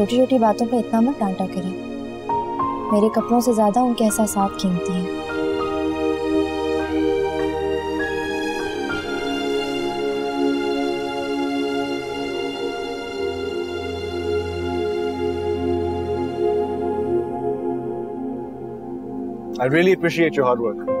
छोटी छोटी बातों पर इतना मत डांटा करें मेरे कपड़ों से ज़्यादा उनके एहसास कीमती हैं I really appreciate your hard work.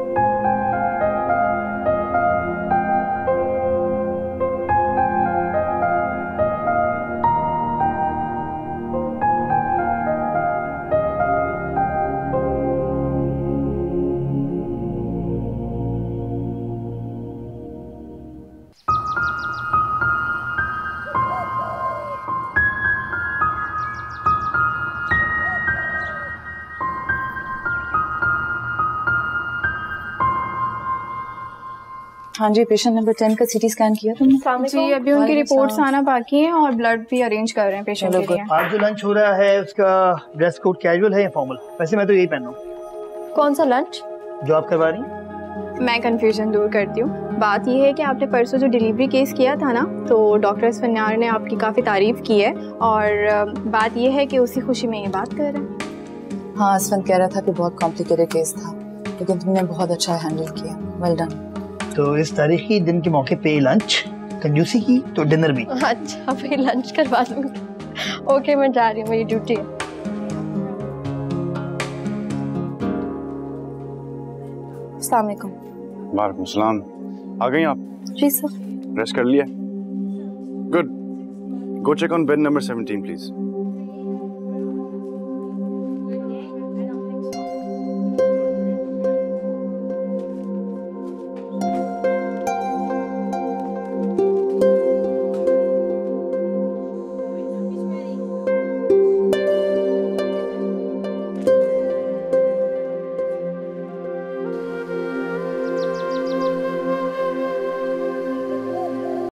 हाँ जी पेशेंट नंबर टेन का सीटी स्कैन किया तुमने? जी अभी उनकी रिपोर्ट्स आना बाकी है और ब्लड भी अरेंज कर रहे हैं पेशेंट के लिए। आज जो लंच हो रहा है उसका ड्रेस कोड कैजुअल है या फॉर्मल वैसे मैं तो यही पहन रहा हूँ। कौन सा लंच जो आप करवा रही हैं। मैं कंफ्यूजन दूर करती हूँ। बात यह है कि आपने परसों जो डिलीवरी केस किया था ना तो डॉक्टर इसफन्यार ने आपकी काफ़ी तारीफ़ की है और बात यह है कि उसी खुशी में ये बात कर रहे हैं। हाँ असफन कह रहा था कि बहुत कॉम्प्लिकेटेड केस था लेकिन तुमने बहुत अच्छा हैंडल किया। वेल डन तो इस तारीखी दिन के मौके पे लंच कंजूसी की तो डिनर भी। अच्छा फिर लंच करवा दूँगी। ओके मैं जा रही हूँ मेरी ड्यूटी है। अस्सलाम वालेकुम। वालेकुम सलाम। आ गई आप? जी सर। रेस्ट कर लिया? Good go check on bed number 17 please